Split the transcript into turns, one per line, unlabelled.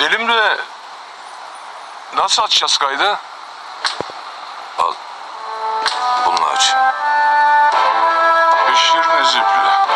Gidelim de nasıl açacağız kaydı? Al. Bununla aç. Beşir Nezipli.